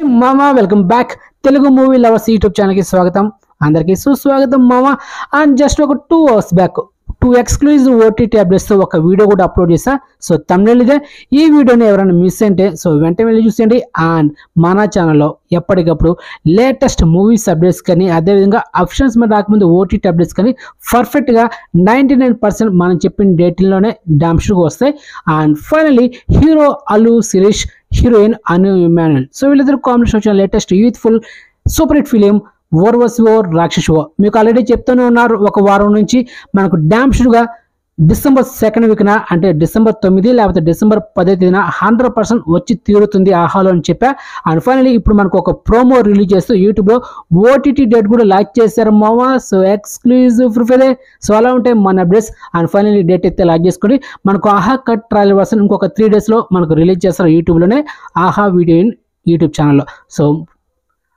మామా welcome back Telugu movie lovers YouTube ఛానల్కి స్వాగతం. అందరికీ సుస్వాగతం మామా. అండ్ జస్ట్ ఒక two hours back to exclusive OTT అప్డేట్స్తో ఒక వీడియో కూడా అప్లోడ్ చేశా. సో తమిళగా ఈ వీడియోని ఎవరైనా మిస్ అంటే సో వెంటనే వెళ్ళి చూసేయండి. అండ్ మన ఛానల్లో ఎప్పటికప్పుడు లేటెస్ట్ మూవీస్ అప్డేట్స్ కానీ అదేవిధంగా ఆప్షన్స్ మీద రాకముందు ఓటీటీ అప్డేట్స్ కానీ పర్ఫెక్ట్గా నైంటీ నైన్ పర్సెంట్ మనం చెప్పిన డేట్లోనే డామ్షుగా వస్తాయి. And finally hero Allu Sirish heroine Anu Emmanuel so వీళ్ళిద్దరు కాంబినేషన్ వచ్చిన latest youthful super hit film ఓర్వస్ ఓర్ రాక్షస్ ఓ మీకు ఆల్రెడీ చెప్తూనే ఉన్నారు ఒక వారం నుంచి మనకు డామ్షుడ్గా డిసెంబర్ సెకండ్ వీక్న అంటే డిసెంబర్ తొమ్మిది లేకపోతే డిసెంబర్ పదో తేదీన హండ్రెడ్ పర్సెంట్ వచ్చి తీరుతుంది ఆహాలో అని చెప్పా. అండ్ ఫైనలీ ఇప్పుడు మనకు ఒక ప్రోమో రిలీజ్ చేస్తూ యూట్యూబ్లో ఓటీటీ డేట్ కూడా లాంచ్ చేశారు మావా. సో ఎక్స్క్లూజివ్ ప్రిఫేదే సో అలా ఉంటాయి మన అప్డేట్స్ అండ్ ఫైనలీ డేట్ అయితే లాంచ్ చేసుకొని మనకు ఆహా కట్ ట్రయల్ వర్షన్ ఇంకొక త్రీ డేస్లో మనకు రిలీజ్ చేస్తారు యూట్యూబ్లోనే ఆహా వీడియో ఇన్ యూట్యూబ్ ఛానల్లో సో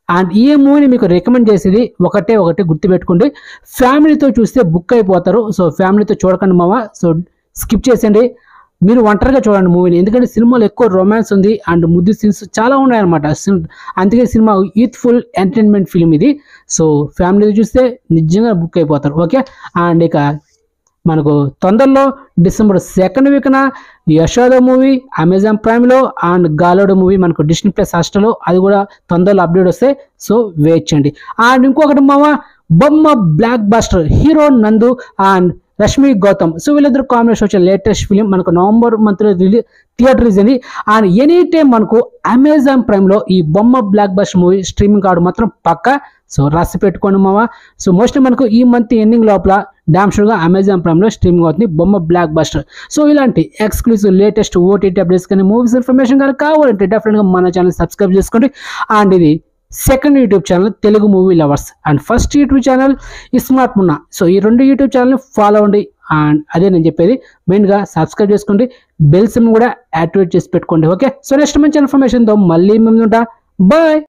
అండ్ ఈ మూవీని మీకు రికమెండ్ చేసేది ఒకటే ఒకటి గుర్తుపెట్టుకోండి. ఫ్యామిలీతో చూస్తే బుక్ అయిపోతారు. సో ఫ్యామిలీతో చూడకండి మామ. సో స్కిప్ చేసేయండి. మీరు ఒంటరిగా చూడండి మూవీని. ఎందుకంటే సినిమాలో ఎక్కువ రొమాన్స్ ఉంది అండ్ ముద్దు సీన్స్ చాలా ఉన్నాయన్నమాట. అందుకే సినిమా యూత్ఫుల్ ఎంటర్టైన్మెంట్ ఫిల్మ్ ఇది. సో ఫ్యామిలీతో చూస్తే నిజంగా బుక్ అయిపోతారు. ఓకే? అండ్ ఇక మనకు తొందరలో డిసెంబర్ సెకండ్ వీక్న యశోద మూవీ అమెజాన్ ప్రైమ్లో అండ్ గాలోడ్ మూవీ మనకు డిస్నీ ప్లస్ హాస్టల్లో అది కూడా తొందరలో అప్డేట్ వస్తే సో వెయిట్ చేయండి. అండ్ ఇంకొకటి మామ Bomma blockbuster hero Nandu and Rashmi Gautam. So వీళ్ళిద్దరు కాంబినేషన్ వచ్చిన లేటెస్ట్ ఫిలిం మనకు నవంబర్ మంత్లో రిలీజ్ థియేటర్ రిలీజ్ అయింది. అండ్ ఎనీ టైం మనకు అమెజాన్ ప్రైమ్లో ఈ Bomma blockbuster movie streaming కార్డు మాత్రం పక్క సో రాసి పెట్టుకోండి మామ. సో మోస్ట్లీ మనకు ఈ మంత్ ఎండింగ్ లోపల డామ్ షూర్గా అమెజాన్ ప్రైమ్లో స్ట్రీమింగ్ అవుతుంది బొమ్మ బ్లాక్ బస్టర్. సో ఇలాంటి ఎక్స్క్లూజివ్ లేటెస్ట్ ఓటీటీ అప్డేట్స్ కానీ మూవీస్ ఇన్ఫర్మేషన్ కానీ కావాలంటే డెఫినెట్గా మన ఛానల్ సబ్స్క్రైబ్ చేసుకోండి. అండ్ ఇది second YouTube channel Telugu movie lovers and first YouTube channel smart Munna so ఈ రెండు యూట్యూబ్ ఛానల్ని ఫాలో అవ్వండి అండ్ అదే నేను చెప్పేది మెయిన్గా సబ్స్క్రైబ్ చేసుకోండి. బెల్స్ని కూడా యాక్టివేట్ చేసి పెట్టుకోండి ఓకే సో నెక్స్ట్ మంచి ఇన్ఫర్మేషన్తో మళ్ళీ మేము ఉంటా. బాయ్